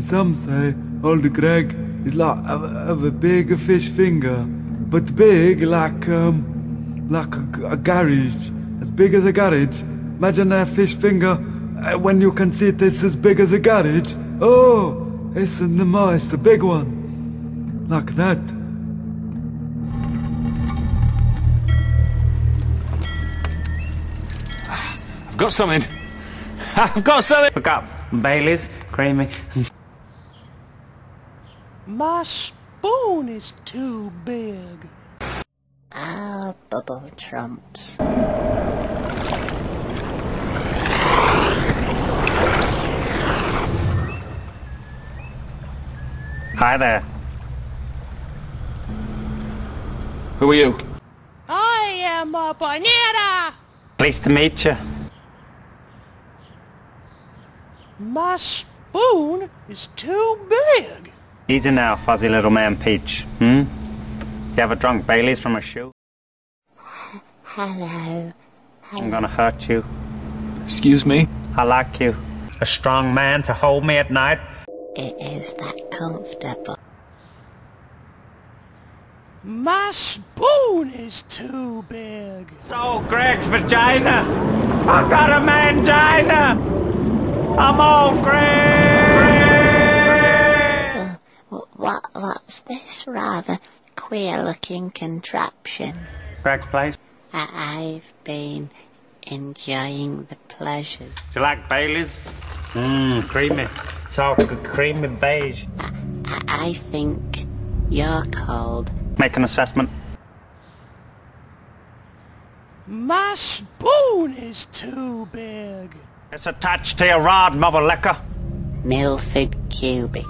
Some say old Gregg is like have, have a big fish finger, but big like um like a, a garage, as big as a garage. Imagine a fish finger uh, when you can see it, it's as big as a garage. Oh, it's in the more, it's the big one, like that. I've got something. I've got something. I've Bailey's, creamy. My spoon is too big. Ah, bubble trumps. Hi there. Who are you? I am a banana. Pleased to meet you. My spoon is too big. Easy now, fuzzy little man Peach. Hmm? You ever drunk Bailey's from a shoe? Hello. I'm gonna hurt you. Excuse me? I like you. A strong man to hold me at night. It is that comfortable. My spoon is too big. So, Gregg's vagina. I got a mangina. I'm on Greg. What, what, what's this rather queer-looking contraption? Gregg's place. I, I've been enjoying the pleasures. Do you like Bailey's? Mmm, creamy. So c- creamy beige. I, I think you're cold. Make an assessment. My spoon is too big. It's attached to your rod, mother liquor. Milford Cubic.